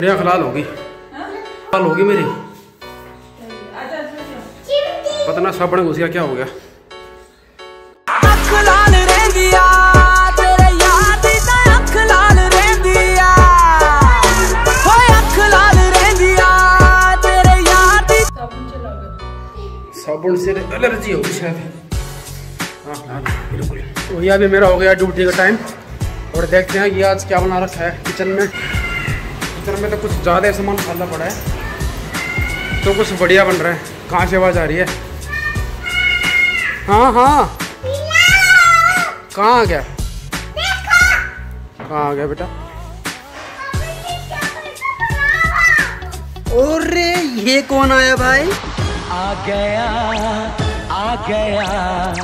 मेरे खलाल होगी। खलाल होगी मेरी। पता ना साबण घुस गया क्या हो गया? साबुन से तो एलर्जी होगी शायद। हाँ, हाँ बिल्कुल। तो वही अभी मेरा हो गया ड्यूटी का टाइम। और देखते हैं कि आज क्या बना रखा है किचन में। किचन में तो कुछ ज़्यादा सामान खाना पड़ा है। तो कुछ बढ़िया बन रहा है। कहाँ से आवाज़ आ रही है? हाँ हाँ। कहाँ आ गया? कहाँ आ गया बेटा? अरे, ये कौन आया भाई? आ गया आ गया।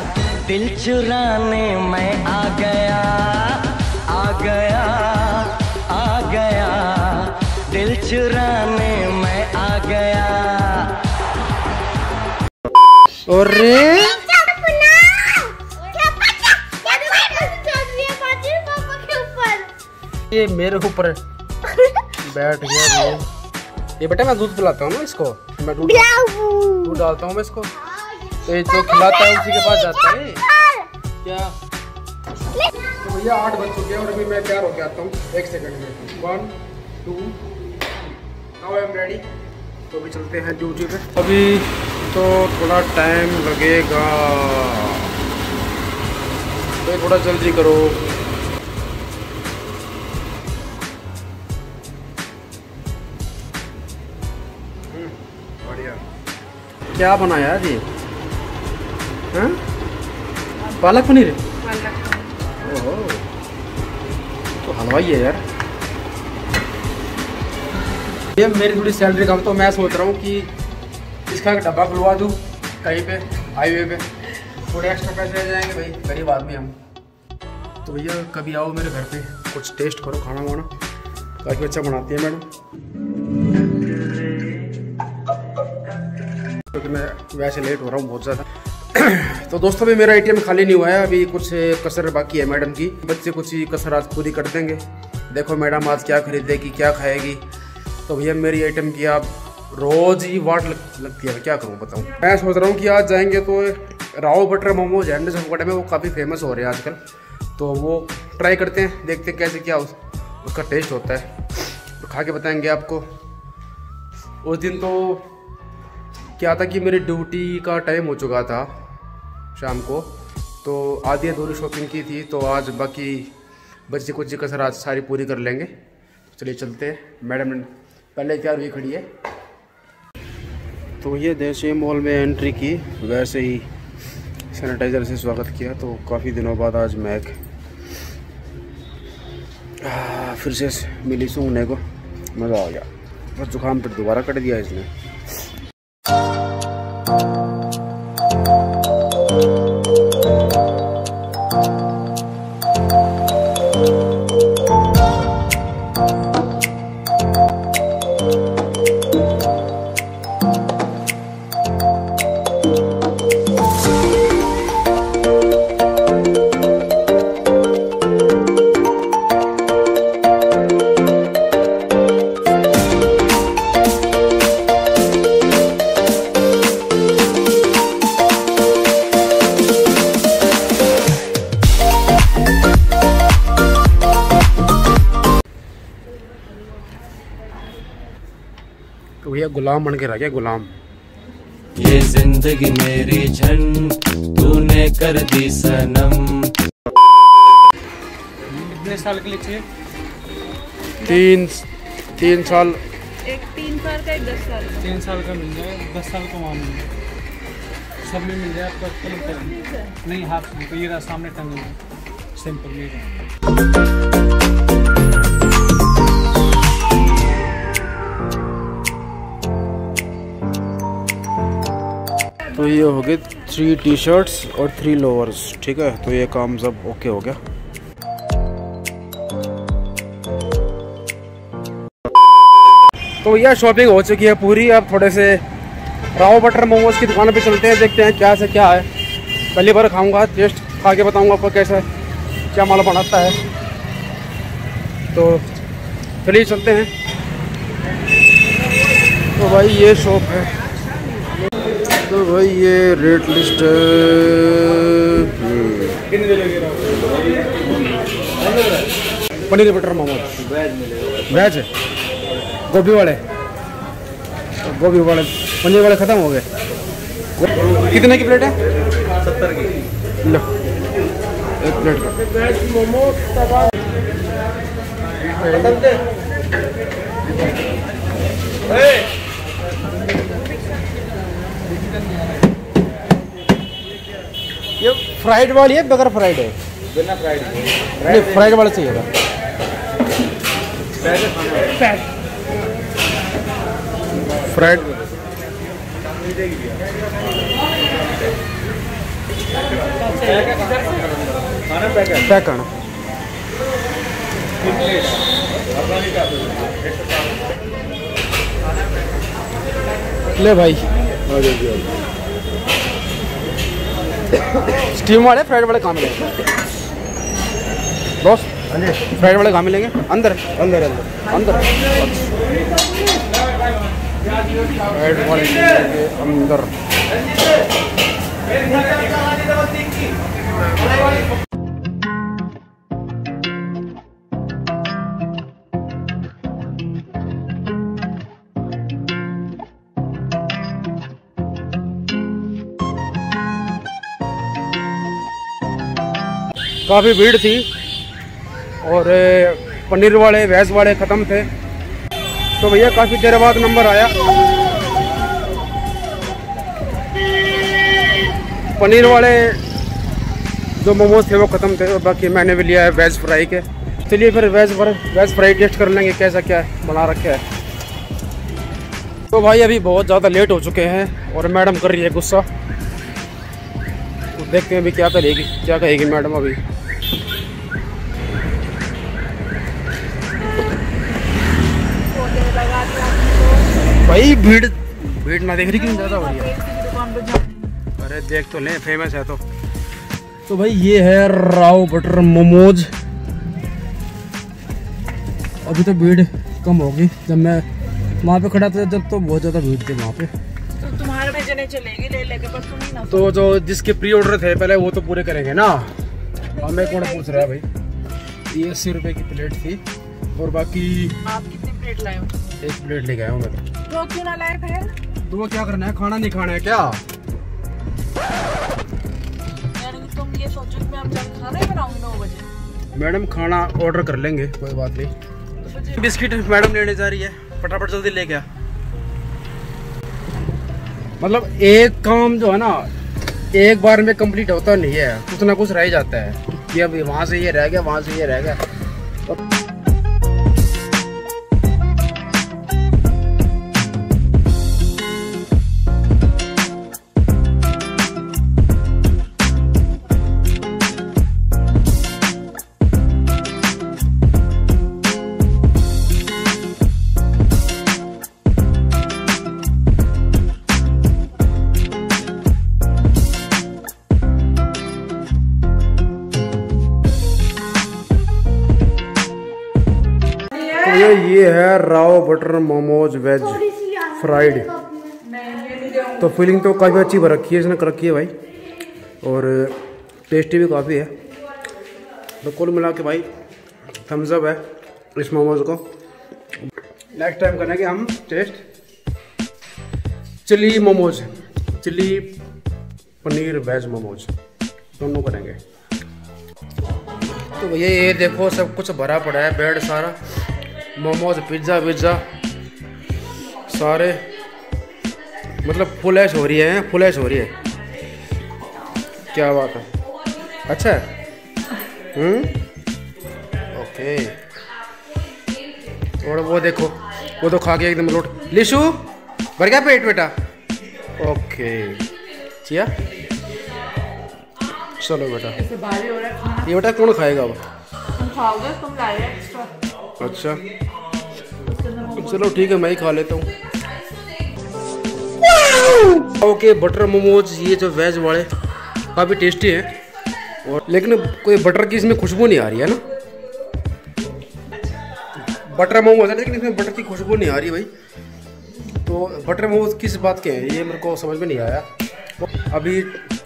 दिल चुराने मैं आ गया। अरे ये मेरे ऊपर बैठ गया ये। ये बेटा मैं दूध पिलाता हूँ ना इसको। मैं दूध दूध डालता हूँ मैं इसको। तो ये जो खिलाता है उसी के पास जाता है। क्या तो भैया आठ बज चुके हैं और अभी मैं तैयार होके आता हूँ। एक सेकंड में। One two now I am ready तो अभी चलते हैं ड्यूटी पे। अभी तो थोड़ा टाइम लगेगा। तो थोड़ा जल्दी करो। हम्म, बढ़िया। क्या बनाया ये? हाँ? पालक पनीर? ओहो। तो हलवाई है यार। ये मेरी थोड़ी सैलरी कम तो मैं सोच रहा हूँ कि इसका डब्बा खुलवा दूँ, कहीं पे हाईवे पे। थोड़े एक्स्ट्रा पैसे आ जाएँगे भाई, गरीब आदमी हम। तो भैया, कभी आओ मेरे घर पे, कुछ टेस्ट करो, खाना वाना काफ़ी अच्छा बनाती है मैडम। क्योंकि मैं वैसे लेट हो रहा हूँ बहुत ज़्यादा। तो दोस्तों भी मेरा एटीएम खाली नहीं हुआ है, अभी कुछ कसर बाकी है मैडम की। बच्चे कुछ ही कसर आज पूरी कर देंगे। देखो मैडम आज क्या खरीदेगी, क्या खाएगी। तो भैया, मेरी आइटम की आप रोज ही वाट लग, लगती है। क्या करूँ बताऊँ? मैं सोच रहा हूँ कि आज जाएँगे तो राव बटर मोमोज है चौकटे में वो काफ़ी फ़ेमस हो रहे हैं आजकल। तो वो ट्राई करते हैं देखते हैं कैसे क्या उस, उसका टेस्ट होता है। तो खा के बताएँगे आपको। उस दिन तो क्या था कि मेरी ड्यूटी का टाइम हो चुका था शाम को। तो आधी अधूरी शॉपिंग की थी तो आज बाकी बच्चे कुछ कसर आज सारी पूरी कर लेंगे। तो चलिए चलते हैं। मैडम पहले तैयार हुई खड़ी है। तो ये देशी मॉल में एंट्री की, वैसे ही सैनिटाइज़र से स्वागत किया तो काफ़ी दिनों बाद आज मैक फिर से मिली सूंघने को। मज़ा आ गया। बस जुकाम पर दोबारा कट दिया इसने। गुलाम बन के रह गया गुलाम। ये ज़िंदगी मेरी झंड तूने कर दी सनम। कितने साल के लिए चाहिए? तीन तीन साल। एक तीन साल का एक दस साल का। तीन साल का मिल जाए दस साल का वहाँ मिल जाए सब में मिल जाए आपका कलर का नहीं हाफ़ तो ये रहा सामने टंगे सिंपल ये रहा। तो ये हो गए थ्री टी शर्ट्स और थ्री लोअर्स ठीक है? तो ये काम सब ओके हो गया। तो भैया शॉपिंग हो चुकी है पूरी। अब थोड़े से राव बटर मोमोज की दुकान पे चलते हैं, देखते हैं क्या से क्या है। पहली बार खाऊँगा टेस्ट खा के बताऊँगा आपको कैसा है, क्या माल बनाता है। तो चलिए चलते हैं। तो भाई, ये शॉप है। तो भाई ये रेट लिस्ट है। पनीर बटर मोमोज। वेज? गोभी वाले गोभी वाले पनीर वाले ख़त्म हो गए। कितने की प्लेट है? सत्तर की। लो। एक प्लेट का। ये फ्राइड वाली है बगैर फ्राइड है। बिना फ्राइड नहीं फ्राइड वाला चाहिए था। फ्राइड पैक करना। ले भाई। स्टीम वाले फ्राइड वाले कहाँ मिलेंगे बॉस फ्राइड वाले कहाँ मिलेंगे अंदर अंदर अंदर अंदर। फ्राइड वाले अंदर। काफ़ी भीड़ थी और पनीर वाले वेज वाले ख़त्म थे। तो भैया, काफ़ी देर बाद नंबर आया। पनीर वाले जो मोमोज थे, वो ख़त्म थे। और बाकी मैंने भी लिया है वेज फ्राई के। चलिए फिर वेज वेज फ्राई टेस्ट कर लेंगे, कैसा क्या है बना रखा है। तो भाई, अभी बहुत ज़्यादा लेट हो चुके हैं और मैडम कर रही है गुस्सा। तो देखते हैं अभी क्या करेगी, क्या कहेगी मैडम अभी। भाई भीड़ भीड़ ना देख रही क्यों ज़्यादा हो रही है? अरे देख तो ले फ़ेमस है तो। तो भाई ये है राव बटर मोमोज। अभी तो भीड़ कम होगी। जब मैं वहाँ पे खड़ा था जब तो बहुत ज़्यादा भीड़ थी वहाँ पे। तो तुम्हारे में जने चलेगी ले लेके पर तुम ही ना तो जो जिसके प्री ऑर्डर थे पहले वो तो पूरे करेंगे ना? हमें कौन पूछ रहा है भाई? ये अस्सी रुपए की प्लेट थी और बाकी आप कितनी प्लेट लाए हो? एक प्लेट ले गया हूँ मैं तो। दो क्यों ना लाए फिर वो क्या करना है? खाना नहीं खाना है क्या? तुम ये सोचो कि मैं अब जल्द खाना ही बनाऊँगी नौ बजे। मैडम खाना ऑर्डर कर लेंगे कोई बात नहीं। बिस्किट मैडम लेने जा रही है। फटाफट जल्दी ले गया मतलब एक काम जो है ना एक बार में कंप्लीट होता नहीं है। कुछ ना कुछ रह जाता है कि अभी वहाँ से ये रह गया, वहाँ से ये रह गया। ये ये है Rao butter momos veg fried. तो फीलिंग तो काफ़ी अच्छी भर रखी है इसने कर रखी है भाई। और टेस्टी भी काफ़ी है। तो कुल मिला के भाई थम्स अप है इस मोमोज को। नेक्स्ट टाइम करेंगे हम taste chilli momos chilli paneer veg momos दोनों करेंगे। तो भैया ये देखो सब कुछ भरा पड़ा है बेड सारा। मोमोज पिज़्ज़ा विज्ज़ा सारे। मतलब फुल ऐश हो रही है फुल ऐश हो रही है। क्या बात है। अच्छा हम्म। ओके। और वो देखो वो तो खा के एकदम लोट। लिशु भर गया पेट बेटा। ओके। चिया। चलो बेटा। ये बेटा कौन खाएगा अब? तुम खाओगे तुम लाए एक्स्ट्रा अच्छा। चलो ठीक है, मैं ही खा लेता हूँ। ओके बटर मोमोज, ये जो वेज वाले, काफ़ी टेस्टी है। और लेकिन कोई बटर की इसमें खुशबू नहीं आ रही, है ना? बटर मोमोज है, लेकिन इसमें बटर की खुशबू नहीं आ रही भाई। तो बटर मोमोज किस बात के हैं, ये मेरे को समझ में नहीं आया। अभी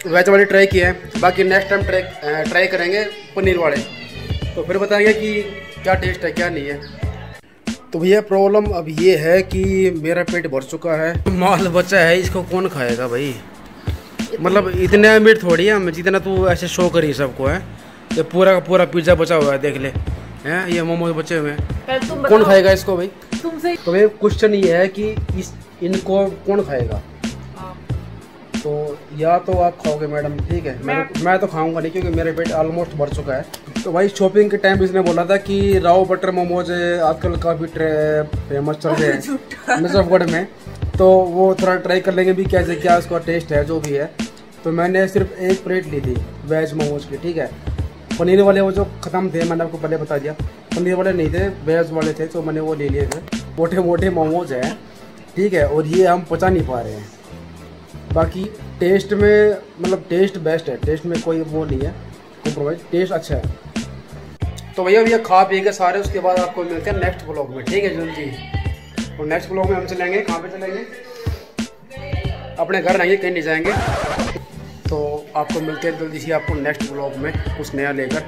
वेज वाले ट्राई किए हैं, बाकी नेक्स्ट टाइम ट्राई ट्राई करेंगे पनीर वाले। तो फिर बताएँगे कि क्या टेस्ट है क्या नहीं है? तो भैया प्रॉब्लम अब ये है कि मेरा पेट भर चुका है। माल बचा है इसको कौन खाएगा भाई? मतलब इतने अमीर थोड़ी है हम जितना तू ऐसे शो करी सबको है। ये पूरा का पूरा पिज़्ज़ा बचा हुआ है देख ले। हैं ये मोमोज बचे हुए हैं। कौन खाएगा इसको भाई? तुमसे तो भाई क्वेश्चन ये है कि इस इनको कौन खाएगा? तो या तो आप खाओगे मैडम ठीक है। मैं मैं तो खाऊँगा नहीं क्योंकि मेरे पेट ऑलमोस्ट भर चुका है। तो भाई शॉपिंग के टाइम इसने बोला था कि राव बटर मोमोज आजकल काफ़ी फ़ेमस चल रहे हैं। नजफगढ़ में तो वो थोड़ा ट्राई कर लेंगे भी कैसे क्या उसका टेस्ट है जो भी है। तो मैंने सिर्फ़ एक प्लेट ली थी वेज मोमोज की ठीक है। पनीर वाले वो जो ख़त्म थे मैंने आपको पहले बता दिया। पनीर वाले नहीं थे वेज वाले थे तो मैंने वो ले लिए थे। मोटे मोटे मोमोज हैं ठीक है। और ये हम पचा नहीं पा रहे हैं। बाकी टेस्ट में मतलब टेस्ट बेस्ट है। टेस्ट में कोई वो नहीं है कॉम्प्रोमाइज टेस्ट अच्छा है। तो भैया भैया, खा पी के सारे, उसके बाद आपको मिलते हैं नेक्स्ट ब्लॉग में। ठीक है, जल्दी। और नेक्स्ट ब्लॉग में हम चलेंगे, कहाँ पे चलेंगे? अपने घर रहेंगे, कहीं नहीं जाएँगे। तो आपको मिलते हैं जल्दी से आपको नेक्स्ट ब्लॉग में कुछ नया लेकर।